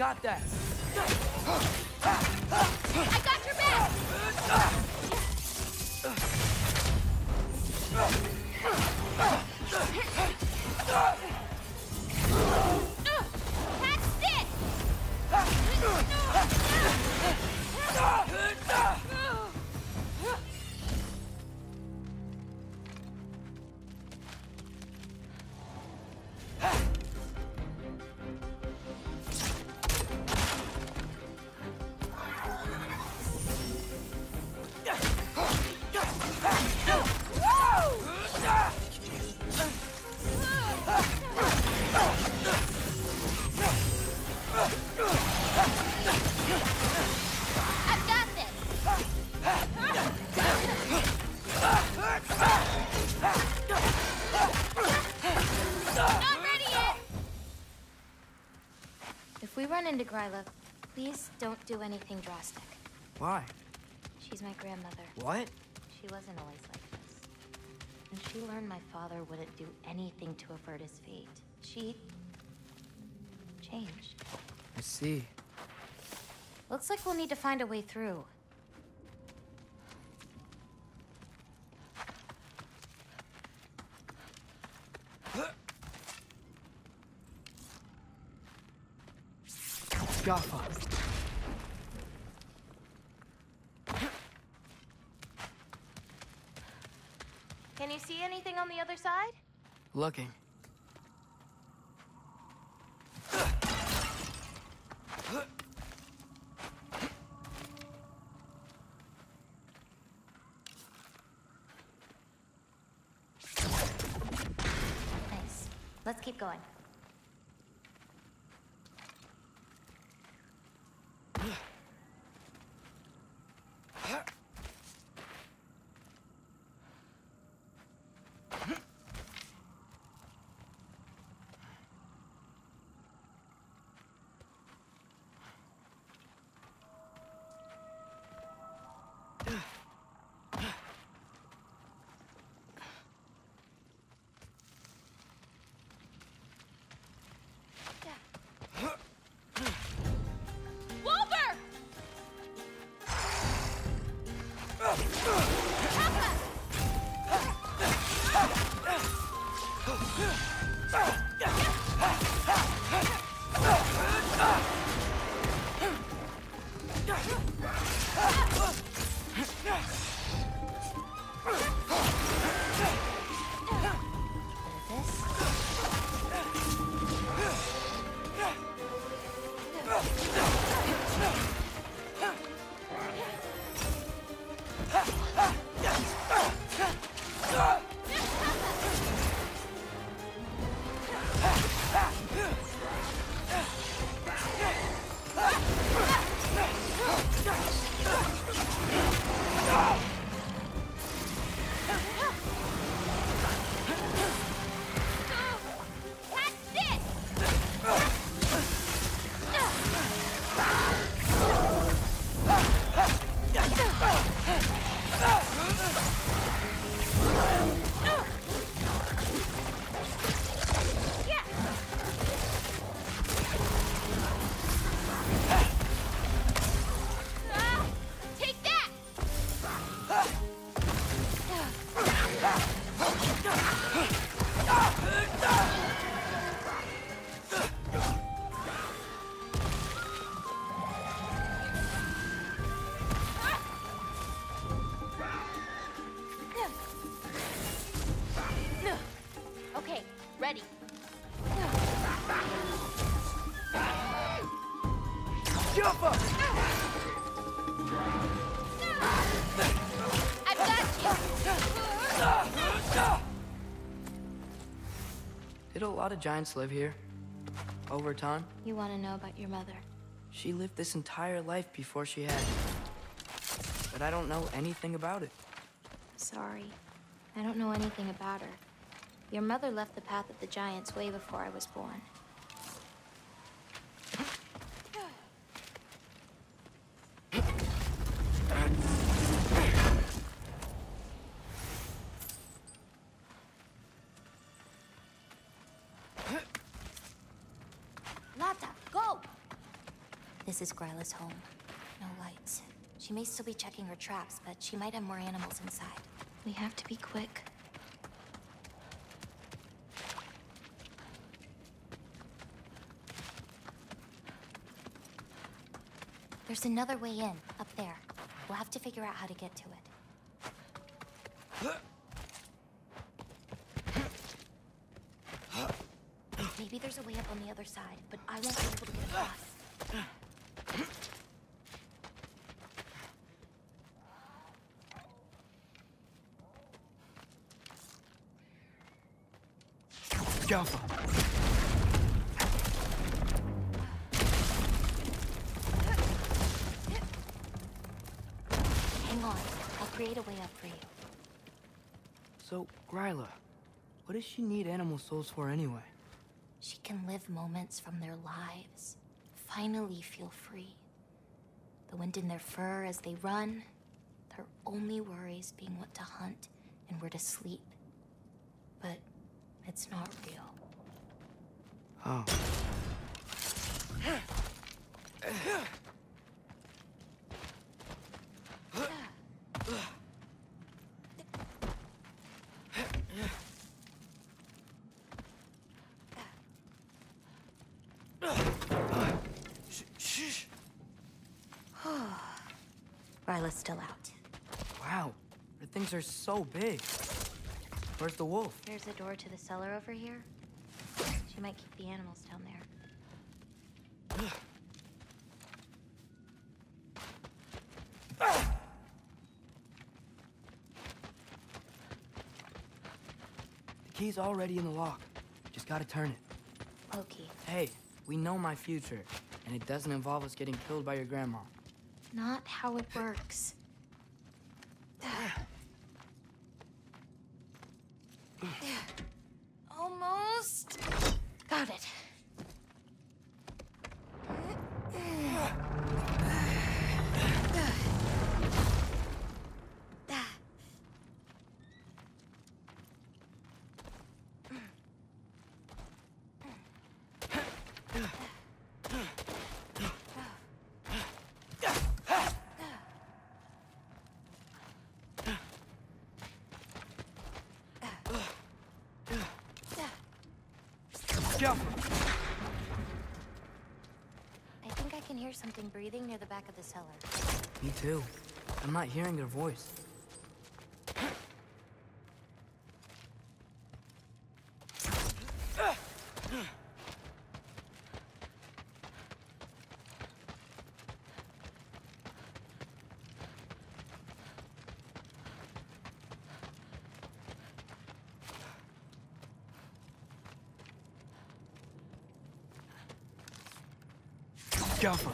got that. I got your back! Into Gryla, please don't do anything drastic. Why? She's my grandmother. What? She wasn't always like this. And she learned my father wouldn't do anything to avert his fate. She... changed. I see. Looks like we'll need to find a way through. Jaffa. Can you see anything on the other side? Looking. That's of giants live here? Over time? You want to know about your mother? She lived this entire life before she had me. But I don't know anything about it. Sorry. I don't know anything about her. Your mother left the path of the giants way before I was born. Lata, go! Home. No lights. She may still be checking her traps, but she might have more animals inside. We have to be quick. There's another way in, up there. We'll have to figure out how to get to it. Maybe there's a way up on the other side, but I won't be able to get across. Jaffa! Hang on. I'll create a way up for you. So, Gryla, what does she need animal souls for anyway? She can live moments from their lives. Finally feel free. The wind in their fur as they run. Their only worries being what to hunt and where to sleep. But it's not real. Oh. Gryla's still out. Wow, her things are so big. Where's the wolf? There's a door to the cellar over here. She might keep the animals down there. The key's already in the lock. Just gotta turn it. Loki. Hey, we know my future, and it doesn't involve us getting killed by your grandma. Not how it works. Almost. Got it. Jaffa! I think I can hear something breathing near the back of the cellar. Me too. I'm not hearing their voice. Jaffa!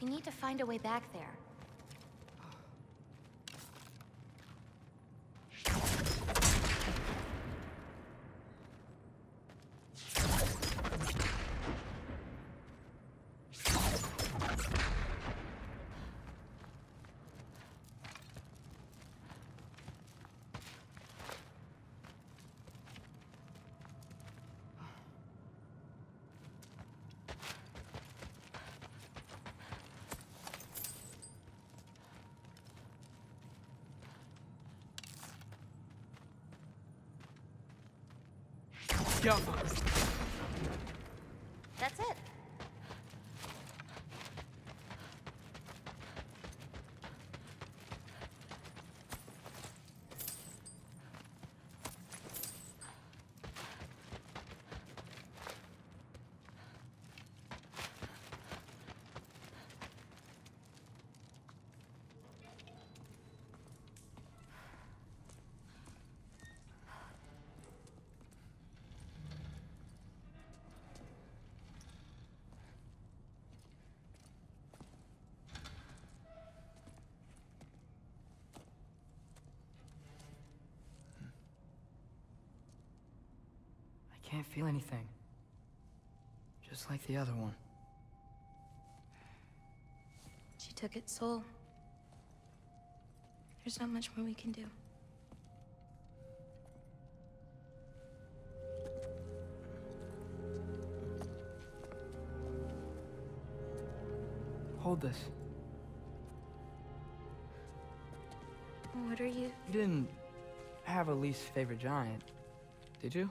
We need to find a way back there. Jaffa! Can't feel anything. Just like the other one. She took its soul. There's not much more we can do. Hold this. What are you? You didn't have a least favorite giant, did you?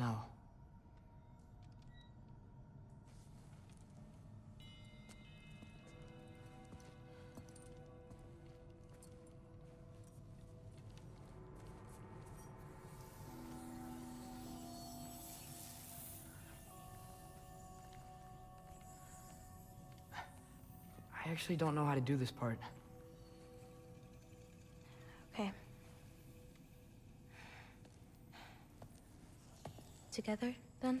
No. I actually don't know how to do this part. Together, then?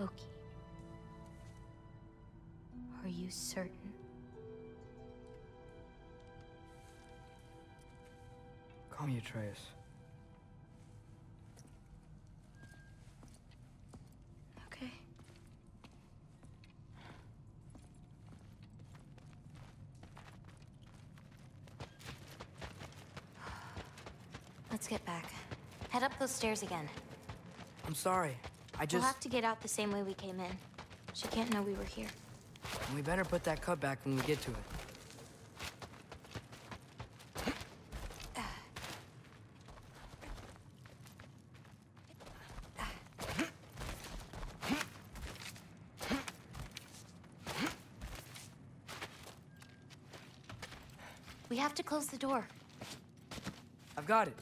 Loki. Are you certain? Call me Atreus. Okay. Let's get back. Head up those stairs again. I'm sorry. I We'll have to get out the same way we came in. She can't know we were here. We better put that cut back when we get to it. We have to close the door. I've got it.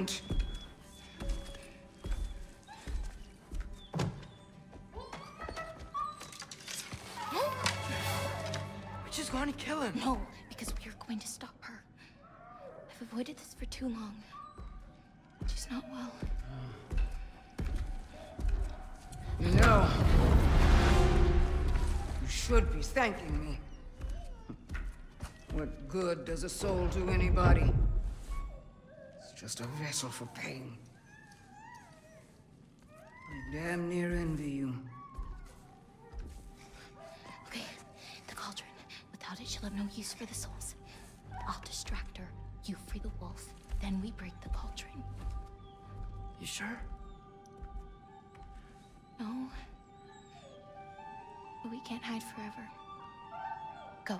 Moment. We're just going to kill him. No, because we are going to stop her. I've avoided this for too long. She's not well. You know, you should be thanking me. What good does a soul do anybody? Just a vessel for pain. I damn near envy you. Okay, the cauldron. Without it, she'll have no use for the souls. I'll distract her. You free the wolf. Then we break the cauldron. You sure? No. But we can't hide forever. Go.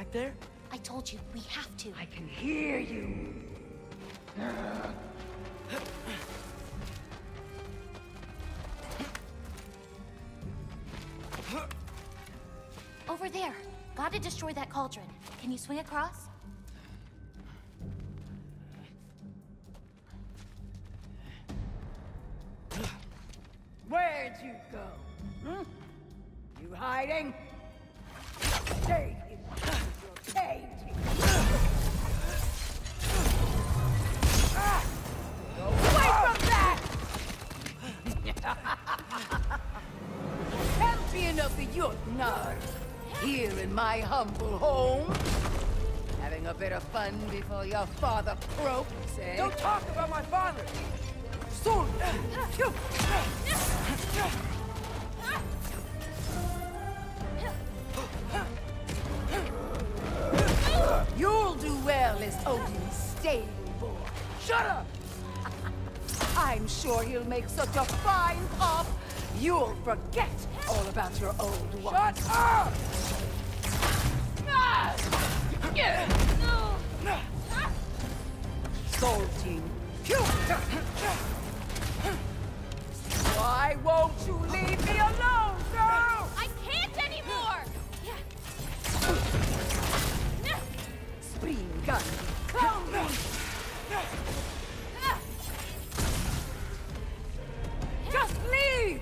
Back there? I told you, we have to. I can hear you. Over there. Gotta destroy that cauldron. Can you swing across? Where'd you go? Hmm? You hiding? Fun before your father croaks, eh? Don't talk about my father! Soon! You'll do well as Odin's stable boy. Shut up! I'm sure he'll make such a fine pop, you'll forget all about your old one. Shut up! Soul Team. Why won't you leave me alone, girl? I can't anymore! Spring gun. Me! Just leave!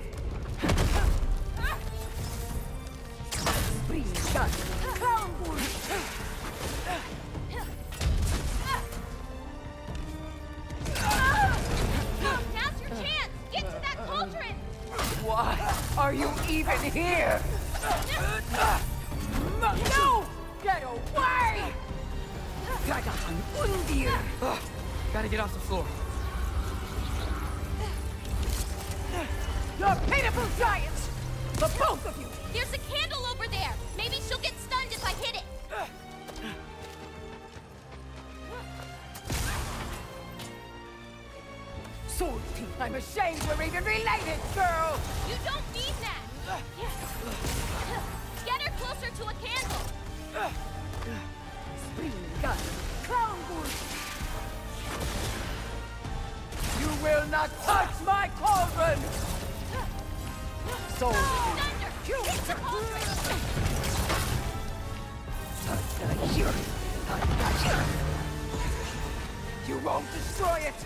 Spring gun. Clone here? To a candle! Spring gun. Clown Bull. You will not touch my cauldron! Sword Team. Thunder! Hit the cauldron! You won't destroy it!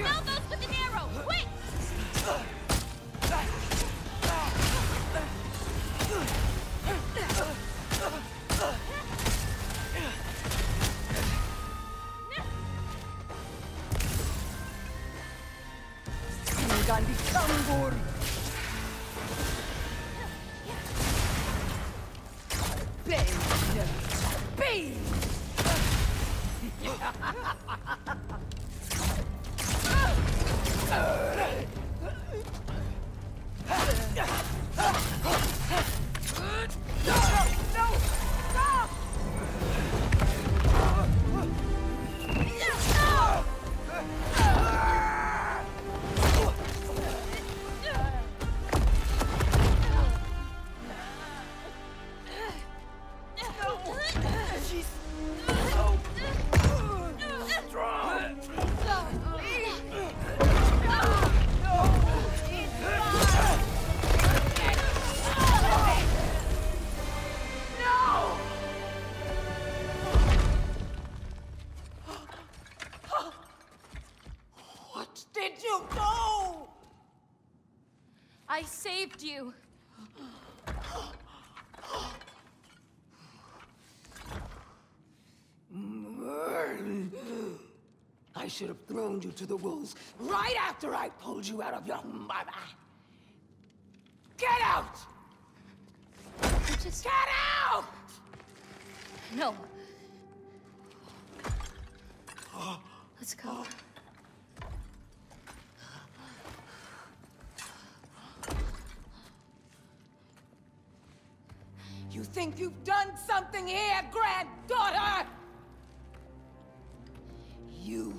Atreus! Should have thrown you to the wolves right after I pulled you out of your mother. Get out! I just... Get out! No. Let's go. You think you've done something here, granddaughter? You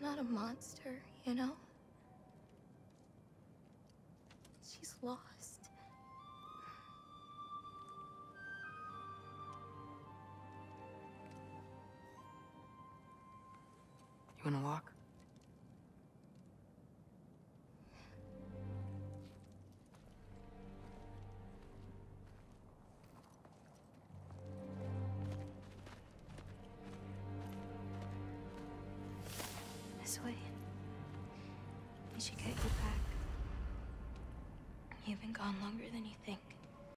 Not a monster, you know? She's lost. You wanna walk?